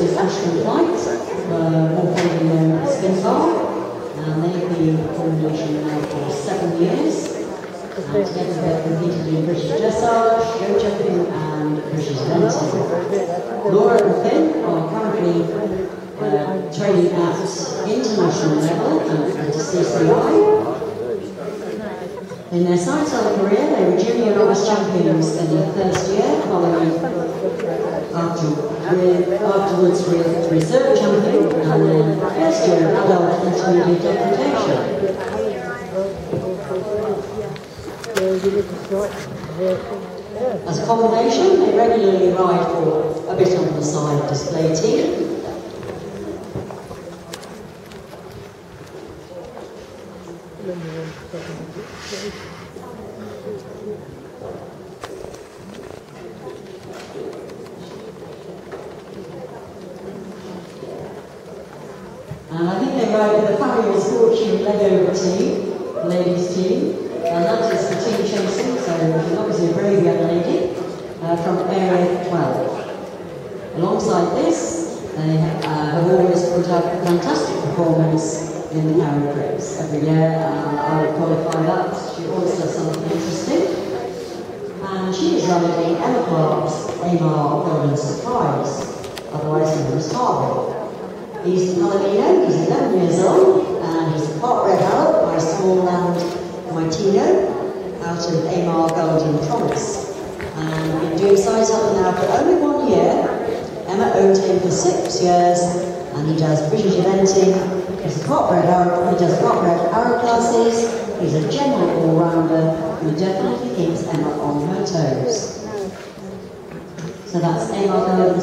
is Ashton Flight, uh, more commonly known as Finbar, and they've been in coordination now for seven years. And together they've competed in British Dressage, Show Jumping, and British Eventing. Laura and Finn are currently uh, training at international level at the CCI. In their side-saddle career, they were junior novice champions in their first year, following after, afterwards reserve champion, and then first year adult intermediate deputation. As a combination, they regularly ride for a bit on the side display team. And I think they ride with the fabulous Fortune Lego team, ladies team, and that is the team chasing, so obviously a brave young lady uh, from Area 12. Alongside this, they uh, have always put up a fantastic performance in the Carrier Race every year, and I would qualify that. She always does something interesting. And she is running Emma Clark's AMAR Golden Surprise, otherwise known as Harvey. He's Palomino, he's 11 years old, and he's a part bred Arab by Small Land Martino out of Amar Golden Promise. And been doing side up now for only one year. Emma owned him for six years, and he does British eventing. He does part bred Arab classes. He's a general all-rounder who definitely keeps Emma on her toes. So that's Golden